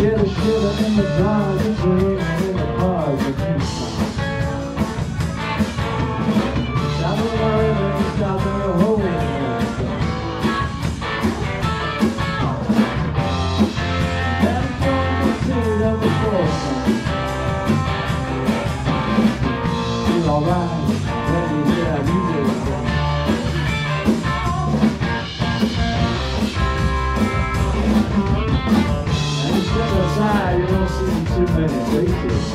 get a shiver in the dark. too many places.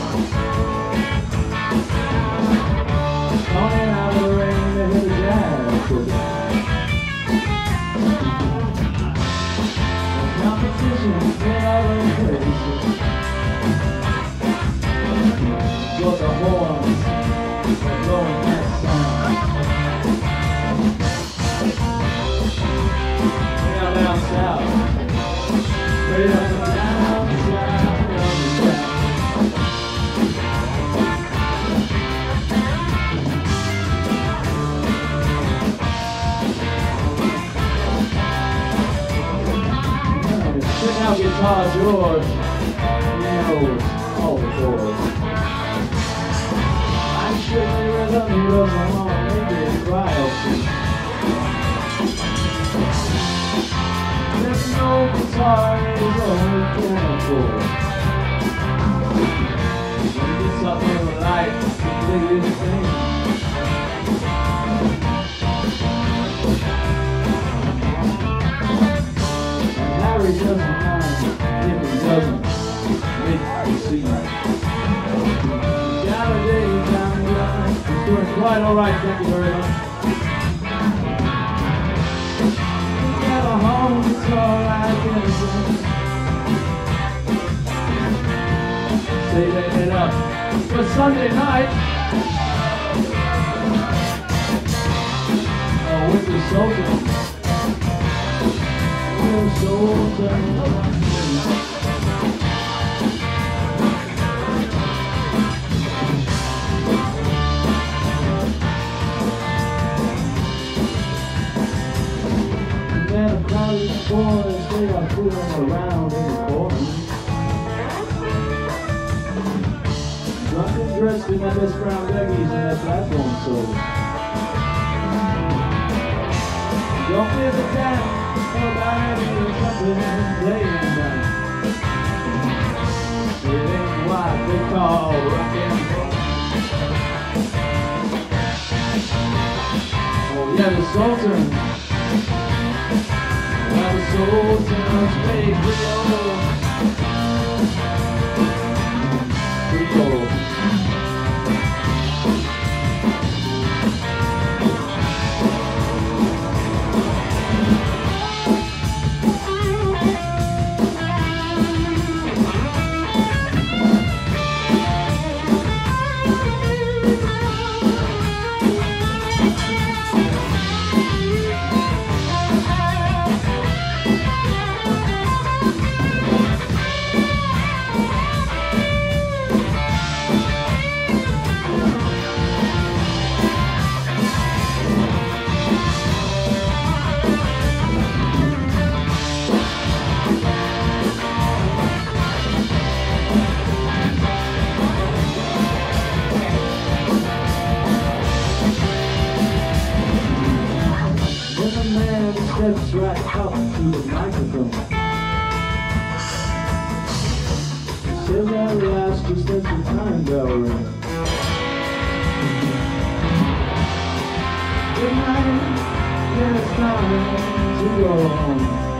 guitar George nails all the chords. I'm sure the rhythm he goes along, maybe it's wild. There's no guitar is all we When he gets up like the biggest Doing quite alright, thank you very much. Get a home, it's alright, yes. Saving it up for Sunday night. born this day by fooling around in the corner. Drunk and dressed in my best brown baggies and that platform soul. Don't live the town, nobody doing something and playing right. It ain't what they call rock and roll. Oh yeah, the Sultan souls make space below. steps right up to the microphone. Says that last just as the time bell rang. Good night, yeah, it's time to go home.